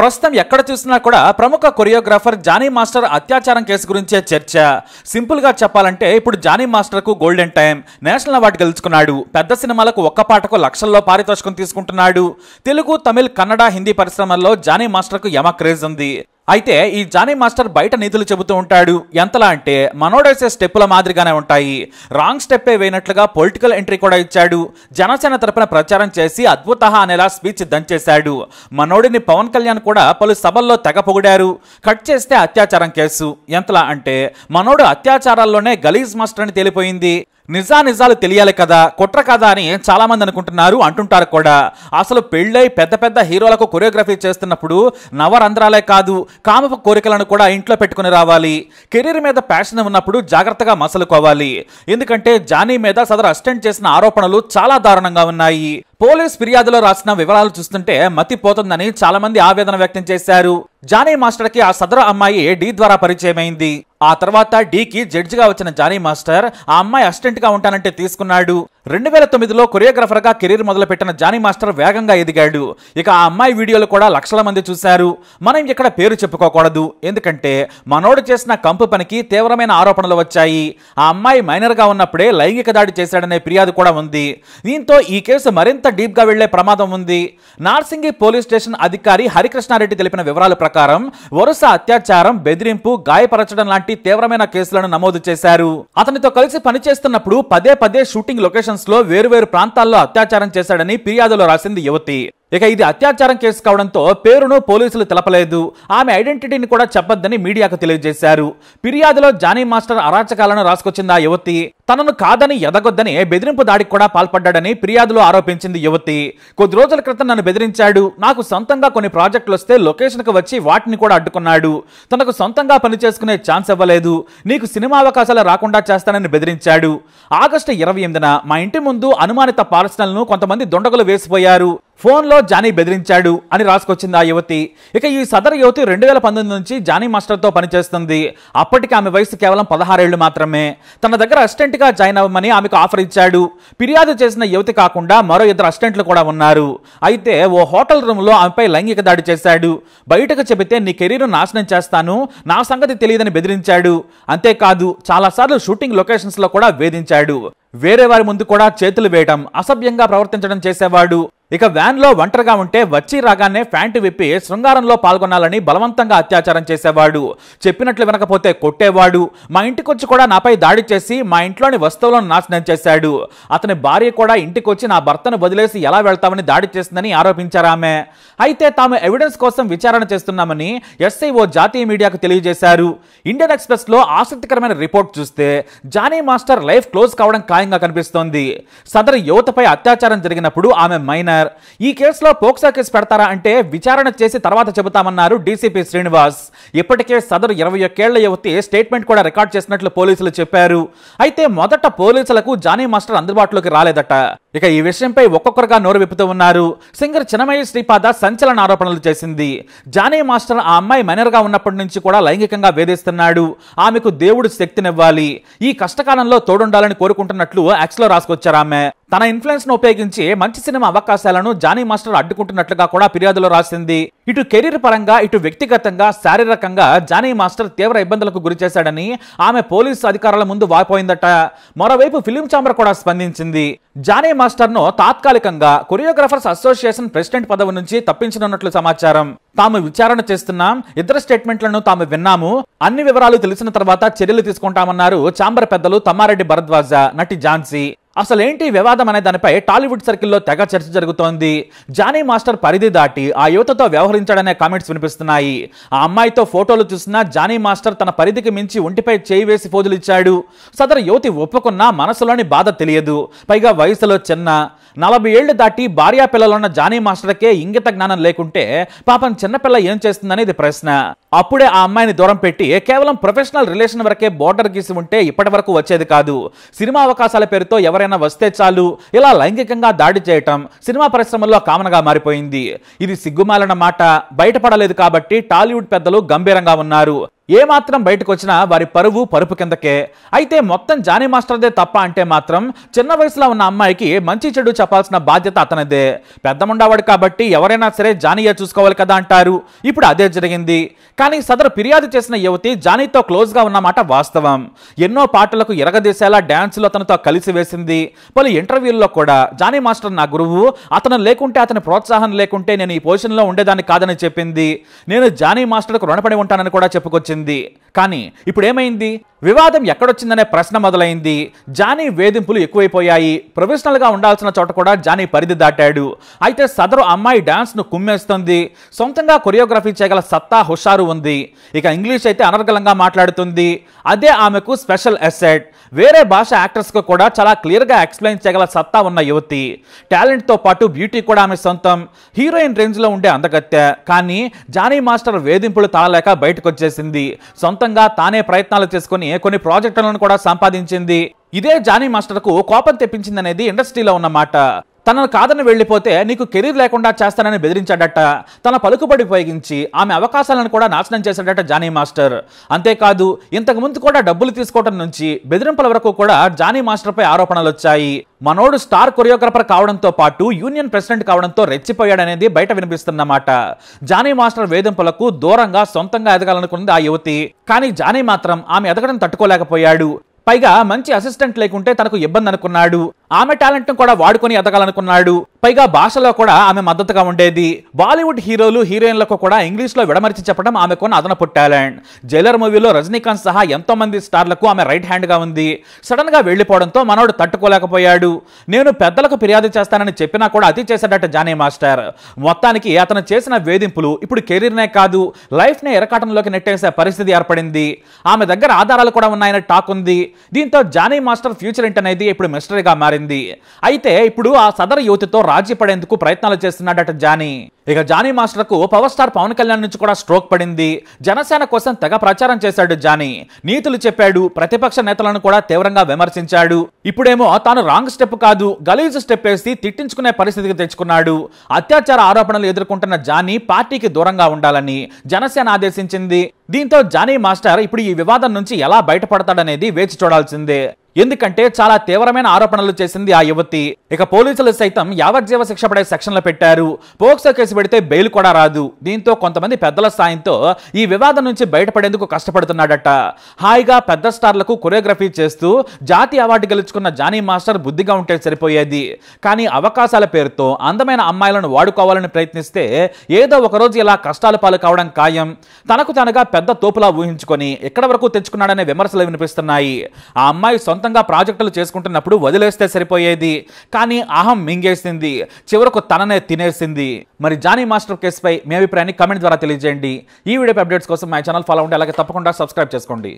ప్రస్తుతం ఎక్కడ చూసినా కూడా ప్రముఖ కొరియోగ్రాఫర్ జానీ మాస్టర్ అత్యాచారం కేసు గురించే చర్చ. సింపుల్గా చెప్పాలంటే ఇప్పుడు జానీ మాస్టర్కు గోల్డెన్ టైం. నేషనల్ అవార్డు గెలుచుకున్నాడు. పెద్ద సినిమాలకు ఒక్క పాటకు లక్షల్లో పారితోషికం తీసుకుంటున్నాడు. తెలుగు తమిళ్ కన్నడ హిందీ పరిశ్రమల్లో జానీ మాస్టర్కు యమ క్రేజ్ ఉంది. అయితే ఈ జానీ మాస్టర్ బయట నిధులు చెబుతూ ఉంటాడు. ఎంతలా అంటే మనోడేసే స్టెప్పుల మాదిరిగానే ఉంటాయి. రాంగ్ స్టెప్పే వేయనట్లుగా పొలిటికల్ ఎంట్రీ కూడా ఇచ్చాడు. జనసేన తరపున ప్రచారం చేసి అద్భుత అనేలా స్పీచ్ దంచేశాడు. మనోడిని పవన్ కళ్యాణ్ కూడా పలు సభల్లో తెగ పొగిడారు. కట్ చేస్తే అత్యాచారం కేసు. ఎంతలా అంటే మనోడు అత్యాచారాల్లోనే గలీజ్ మాస్టర్ అని తేలిపోయింది. నిజా నిజాలు తెలియాలి కదా కుట్ర కదా అని చాలామంది అనుకుంటున్నారు అంటుంటారు కూడా. అసలు పెళ్ళై పెద్ద పెద్ద హీరోలకు కొరియోగ్రఫీ చేస్తున్నప్పుడు నవరంధ్రాలే కాదు కామపు కోరికలను కూడా ఇంట్లో పెట్టుకుని రావాలి. కెరీర్ మీద ప్యాషన్ ఉన్నప్పుడు జాగ్రత్తగా మసలుకోవాలి. ఎందుకంటే జానీ మీద సదరు అసిస్టెంట్ చేసిన ఆరోపణలు చాలా దారుణంగా ఉన్నాయి. పోలీస్ ఫిర్యాదులో రాసిన వివరాలు చూస్తుంటే మతిపోతుందని చాలా మంది ఆవేదన వ్యక్తం చేశారు. జానీ మాస్టర్కి ఆ సదరు అమ్మాయి డి ద్వారా పరిచయమైంది. ఆ తర్వాత డీకి జడ్జిగా వచ్చిన జానీ మాస్టర్ ఆ అమ్మాయి అసిస్టెంట్గా ఉంటానంటే తీసుకున్నాడు. రెండు వేల తొమ్మిదిలో కొరియోగ్రాఫర్గా కెరీర్ మొదలుపెట్టిన జానీ మాస్టర్ వేగంగా ఎదిగాడు. ఇక ఆ అమ్మాయి వీడియోలు కూడా లక్షల మంది చూశారు. మనం ఇక్కడ పేరు చెప్పుకోకూడదు. ఎందుకంటే మనోడు చేసిన కంపు పనికి తీవ్రమైన ఆరోపణలు వచ్చాయి. ఆ అమ్మాయి మైనర్గా ఉన్నప్పుడే లైంగిక దాడి చేశాడనే ఫిర్యాదు కూడా ఉంది. దీంతో ఈ కేసు మరింత డీప్గా వెళ్ళే ప్రమాదం ఉంది. నార్సింగి పోలీస్ స్టేషన్ అధికారి హరికృష్ణారెడ్డి తెలిపిన వివరాల ప్రకారం వరుస అత్యాచారం బెదిరింపు గాయపరచడం లాంటి తీవ్రమైన కేసులను నమోదు చేశారు. అతనితో కలిసి పనిచేస్తున్నప్పుడు పదే పదే షూటింగ్ లొకేషన్ లో వేరువేరు ప్రాంతాల్లో అత్యాచారం చేశాడని ఫిర్యాదులో రాసింది యువతి. ఇక ఇది అత్యాచారం కేసు కావడంతో పేరును పోలీసులు తెలపలేదు. ఆమె ఐడెంటిటీని కూడా చెప్పొద్దని మీడియాకు తెలియజేశారు. ఫిర్యాదులో జానీ మాస్టర్ అరాచకాలను రాసుకొచ్చింది ఆ యువతి. తనను కాదని ఎదగొద్దని బెదిరింపు దాడికి కూడా పాల్పడ్డాడని ఫిర్యాదులో ఆరోపించింది యువతి. కొద్ది రోజుల క్రితం నన్ను బెదిరించాడు. నాకు సొంతంగా కొన్ని ప్రాజెక్టులు వస్తే లొకేషన్కి వచ్చి వాటిని కూడా అడ్డుకున్నాడు. తనకు సొంతంగా పని చేసుకునే ఛాన్స్ ఇవ్వలేదు. నీకు సినిమా అవకాశాలు రాకుండా చేస్తానని బెదిరించాడు. ఆగస్టు ఇరవై ఎనిమిదిన మా ఇంటి ముందు అనుమానిత పార్సనల్ను కొంతమంది దొండగలు వేసిపోయారు. ఫోన్లో జానీ బెదిరించాడు అని రాసుకొచ్చింది ఆ యువతి. ఇక ఈ సదరు యువతి రెండు వేల పంతొమ్మిది నుంచి జానీ మాస్టర్తో పనిచేస్తుంది. అప్పటికి ఆమె వయసు కేవలం పదహారేళ్ళు మాత్రమే. తన దగ్గర అసిస్టెంట్గా జాయిన్ అవ్వమని ఆమెకు ఆఫర్ ఇచ్చాడు. ఫిర్యాదు చేసిన యువతి కాకుండా మరో ఇద్దరు అసిస్టెంట్లు కూడా ఉన్నారు. అయితే ఓ హోటల్ రూమ్లో ఆమెపై లైంగిక దాడి చేశాడు. బయటకు చెబితే నీ కెరీర్ నాశనం చేస్తాను. నా సంగతి తెలియదని బెదిరించాడు. అంతేకాదు చాలాసార్లు షూటింగ్ లొకేషన్స్లో కూడా వేధించాడు. వేరే వారి ముందు కూడా చేతులు వేయటం అసభ్యంగా ప్రవర్తించడం చేసేవాడు. ఇక వ్యాన్లో ఒంటరిగా ఉంటే వచ్చి రాగానే ప్యాంటు విప్పి శృంగారంలో పాల్గొనాలని బలవంతంగా అత్యాచారం చేసేవాడు. చెప్పినట్లు వినకపోతే కొట్టేవాడు. మా ఇంటికొచ్చి కూడా నాపై దాడి చేసి మా ఇంట్లోని వస్తువులను నాశనం చేశాడు. అతని భార్య కూడా ఇంటికొచ్చి నా భర్తను వదిలేసి ఎలా వెళ్తామని దాడి చేసిందని ఆరోపించారామె అయితే తాము ఎవిడెన్స్ కోసం విచారణ చేస్తున్నామని ఎస్ఐ ఓ జాతీయ మీడియాకు తెలియజేశారు. ఇండియన్ ఎక్స్ప్రెస్లో ఆసక్తికరమైన రిపోర్ట్ చూస్తే జానీ మాస్టర్ లైఫ్ క్లోజ్ కావడం ఖాయంగా కనిపిస్తోంది. సదరు యువతపై అత్యాచారం జరిగినప్పుడు ఆమె మైనర్. ఈ కేసులో పోక్సా కేసు పెడతారా అంటే విచారణ చేసి తర్వాత చెబుతామన్నారు డీసీపీ శ్రీనివాస్. ఇప్పటికే సదరు ఇరవై ఒక్కేళ్ళ యువతి స్టేట్మెంట్ కూడా రికార్డ్ చేసినట్లు పోలీసులు చెప్పారు. అయితే మొదట పోలీసులకు జానీ మాస్టర్ అందుబాటులోకి రాలేదట. ఇక ఈ విషయంపై ఒక్కొక్కరుగా నోరు విప్పుతూ ఉన్నారు. సింగర్ చినమయ్య శ్రీపాద సంచలన ఆరోపణలు చేసింది. జానీ మాస్టర్ ఆ అమ్మాయి మైనర్గా ఉన్నప్పటి నుంచి కూడా లైంగికంగా వేధిస్తున్నాడు. ఆమెకు దేవుడు శక్తినివ్వాలి. ఈ కష్టకాలంలో తోడుండాలని కోరుకుంటున్నట్లు యాక్స్లో లో రాసుకొచ్చారు ఆమె. తన ఇన్ఫ్లుయెన్స్ను ఉపయోగించి మంచి సినిమా అవకాశాలను జానీ మాస్టర్ అడ్డుకుంటున్నట్లుగా కూడా ఫిర్యాదులో రాసింది. ఇటు కెరీర్ పరంగా ఇటు వ్యక్తిగతంగా శారీరకంగా జానీ మాస్టర్ తీవ్ర ఇబ్బందులకు గురి చేశాడని ఆమె పోలీసు అధికారుల ముందు వాపోయిందట. మరోవైపు ఫిలిం ఛాంబర్ కూడా స్పందించింది. జానీ మాస్టర్ను తాత్కాలికంగా కొరియోగ్రాఫర్స్ అసోసియేషన్ ప్రెసిడెంట్ పదవి నుంచి తప్పించనున్నట్లు సమాచారం. తాము విచారణ చేస్తున్నాం ఇద్దరు స్టేట్మెంట్లను తాము విన్నాము. అన్ని వివరాలు తెలిసిన తర్వాత చర్యలు తీసుకుంటామన్నారు చాంబర్ పెద్దలు తమ్మారెడ్డి భరద్వాజ నటి ఝాన్సీ. అసలేంటి వివాదం అనే దానిపై టాలీవుడ్ సర్కిల్లో తెగ చర్చ జరుగుతోంది. జానీ మాస్టర్ పరిధి దాటి ఆ యువతతో వ్యవహరించాడనే కామెంట్స్ వినిపిస్తున్నాయి. ఆ అమ్మాయితో ఫోటోలు చూసినా జానీ మాస్టర్ తన పరిధికి మించి ఒంటిపై చేయి వేసి ఫోజులు ఇచ్చాడు. సదరు యువతి ఒప్పుకున్నా మనసులోని బాధ తెలియదు. పైగా వయసులో చిన్న. నలభై ఏళ్ళు దాటి భార్యా పిల్లలున్న జానీ మాస్టర్కే ఇంగిత జ్ఞానం లేకుంటే పాపం చిన్నపిల్ల ఏం చేస్తుందనేది ప్రశ్న. అప్పుడే ఆ అమ్మాయిని దూరం పెట్టి కేవలం ప్రొఫెషనల్ రిలేషన్ వరకే బోర్డర్ గీసి ఉంటే ఇప్పటి వరకు వచ్చేది కాదు. సినిమా అవకాశాల పేరుతో ఎవరైనా వస్తే చాలు. ఇలా లైంగికంగా దాడి చేయటం సినిమా పరిశ్రమలో కామన్గా మారిపోయింది. ఇది సిగ్గుమాలన్న మాట. బయటపడలేదు కాబట్టి టాలీవుడ్ పెద్దలు గంభీరంగా ఉన్నారు. ఏ మాత్రం బయటకు వచ్చినా వారి పరువు పరుపు కిందకే. అయితే మొత్తం జానీ మాస్టర్దే తప్ప అంటే మాత్రం చిన్న వయసులో ఉన్న అమ్మాయికి మంచి చెడు చెప్పాల్సిన బాధ్యత అతనిదే. పెద్దముండావాడు కాబట్టి ఎవరైనా సరే జానీయే చూసుకోవాలి కదా అంటారు. ఇప్పుడు అదే జరిగింది. కానీ సదరు ఫిర్యాదు చేసిన యువతి జానీతో క్లోజ్గా ఉన్నమాట వాస్తవం. ఎన్నో పాటలకు ఎరగదీసేలా డాన్సులు అతనితో కలిసి వేసింది. పలు ఇంటర్వ్యూల్లో కూడా జానీ మాస్టర్ నా గురువు అతను లేకుంటే అతని ప్రోత్సాహం లేకుంటే నేను ఈ పొజిషన్లో ఉండేదాన్ని కాదని చెప్పింది. నేను జానీ మాస్టర్కు రుణపడి ఉంటానని కూడా చెప్పుకొచ్చింది. the కానీ ఇప్పుడు ఏమైంది వివాదం ఎక్కడొచ్చిందనే ప్రశ్న మొదలైంది. జానీ వేధింపులు ఎక్కువైపోయాయి. ప్రొఫెషనల్గా ఉండాల్సిన చోట కూడా జానీ పరిధి దాటాడు. అయితే సదరు అమ్మాయి డాన్స్ను కుమ్మేస్తుంది. సొంతంగా కొరియోగ్రఫీ చేయగల సత్తా హుషారు ఉంది. ఇక ఇంగ్లీష్ అయితే అనర్గళంగా మాట్లాడుతుంది. అదే ఆమెకు స్పెషల్ అసెట్. వేరే భాష యాక్టర్స్కు కూడా చాలా క్లియర్గా ఎక్స్ప్లెయిన్ చేయగల సత్తా ఉన్న యువతి. టాలెంట్తో పాటు బ్యూటీ కూడా ఆమె సొంతం. హీరోయిన్ రేంజ్లో ఉండే అందగత్తె కానీ జానీ మాస్టర్ వేధింపులు తాళలేక బయటకు వచ్చేసింది సొంతంగా తానే ప్రయత్నాలు చేసుకుని కొన్ని ప్రాజెక్టులను కూడా సంపాదించింది ఇదే జానీ మాస్టర్కు కోపం తెప్పించిందనేది ఇండస్ట్రీలో ఉన్నమాట తనను కాదని వెళ్ళిపోతే నీకు కెరీర్ లేకుండా చేస్తానని బెదిరించాడట. తన పలుకుబడి ఉపయోగించి ఆమె అవకాశాలను కూడా నాశనం చేశాడట జానీ మాస్టర్. అంతేకాదు ఇంతకు ముందు కూడా డబ్బులు తీసుకోవడం నుంచి బెదిరింపుల వరకు కూడా జానీ మాస్టర్పై ఆరోపణలు వచ్చాయి మనోడు స్టార్ కొరియోగ్రాఫర్ కావడంతో పాటు యూనియన్ ప్రెసిడెంట్ కావడంతో రెచ్చిపోయాడనేది బయట వినిపిస్తున్నమాట జానీ మాస్టర్ వేధింపులకు దూరంగా సొంతంగా ఎదగాలనుకుంది ఆ యువతి. కానీ జానీ మాత్రం ఆమె ఎదగడం తట్టుకోలేకపోయాడు. పైగా మంచి అసిస్టెంట్ లేకుంటే తనకు ఇబ్బంది అనుకున్నాడు ఆమె టాలెంట్ కూడా వాడుకొని ఎదగాలనుకున్నాడు. పైగా భాషలో కూడా ఆమె మద్దతుగా ఉండేది. బాలీవుడ్ హీరోలు హీరోయిన్లకు కూడా ఇంగ్లీష్లో విడమరిచి చెప్పడం ఆమెకున్న అదనపు టాలెంట్. జైలర్ మూవీలో రజనీకాంత్ సహా ఎంతో మంది స్టార్లకు ఆమె రైట్ హ్యాండ్గా ఉంది. సడన్గా వెళ్ళిపోవడంతో మనోడు తట్టుకోలేకపోయాడు. నేను పెద్దలకు ఫిర్యాదు చేస్తానని చెప్పినా కూడా అతి చేశాడట జానీ మాస్టర్. మొత్తానికి అతను చేసిన వేధింపులు ఇప్పుడు కెరీర్నే కాదు లైఫ్ నే ఎరకాటంలోకి నెట్టేసే పరిస్థితి ఏర్పడింది. ఆమె దగ్గర ఆధారాలు కూడా ఉన్నాయని టాక్ ఉంది. దీంతో జానీ మాస్టర్ ఫ్యూచర్ ఏంటనేది ఇప్పుడు మిస్టరీగా మారింది. అయితే ఇప్పుడు ఆ సదరు యువతితో రాజీ పడేందుకు ప్రయత్నాలు చేస్తున్నాడట జానీ. ఇక జానీ మాస్టర్కు పవర్ స్టార్ పవన్ కళ్యాణ్ నుంచి కూడా స్ట్రోక్ పడింది. జనసేన కోసం తెగ ప్రచారం చేశాడు జానీ. నీతులు చెప్పాడు ప్రతిపక్ష నేతలను కూడా తీవ్రంగా విమర్శించాడు. ఇప్పుడేమో తాను రాంగ్ స్టెప్ కాదు గలీజ్ స్టెప్ వేసి తిట్టించుకునే పరిస్థితికి తెచ్చుకున్నాడు. అత్యాచార ఆరోపణలు ఎదుర్కొంటున్న జానీ పార్టీకి దూరంగా ఉండాలని జనసేన ఆదేశించింది. దీంతో జానీ మాస్టర్ ఇప్పుడు ఈ వివాదం నుంచి ఎలా బయటపడతాడనేది వేచి చూడాల్సిందే. ఎందుకంటే చాలా తీవ్రమైన ఆరోపణలు చేసింది ఆ యువతి. ఇక పోలీసులు సైతం యావజ్జీవ శిక్ష పడే సెక్షన్లు పెట్టారు. పోక్సో కేసు పెడితే బెయిల్ కూడా రాదు. దీంతో కొంతమంది పెద్దల సాయంతో ఈ వివాదం నుంచి బయటపడేందుకు కష్టపడుతున్నాడట. హాయిగా పెద్ద స్టార్లకు కొరియోగ్రఫీ చేస్తూ జాతీయ అవార్డు గెలుచుకున్న జానీ మాస్టర్ బుద్ధిగా ఉంటే సరిపోయేది. కానీ అవకాశాల పేరుతో అందమైన అమ్మాయిలను వాడుకోవాలని ప్రయత్నిస్తే ఏదో ఒకరోజు ఇలా కష్టాలు పాలు కావడం ఖాయం. తనకు తనగా పెద్ద తోపులా ఊహించుకొని ఎక్కడ వరకు తెచ్చుకున్నాడనే విమర్శలు వినిపిస్తున్నాయి. ఆ అమ్మాయి సొంతంగా ప్రాజెక్టులు చేసుకుంటున్నప్పుడు వదిలేస్తే సరిపోయేది. కానీ అహం మింగేసింది. చివరకు తననే తినేసింది. మరి జానీ మాస్టర్ కేసుపై మీ అభిప్రాయాన్ని కమెంట్ ద్వారా తెలియజేయండి. ఈ వీడియో అప్డేట్స్ కోసం మా ఛానల్ ఫాలో ఉండి అలాగే తప్పకుండా సబ్స్క్రైబ్ చేసుకోండి.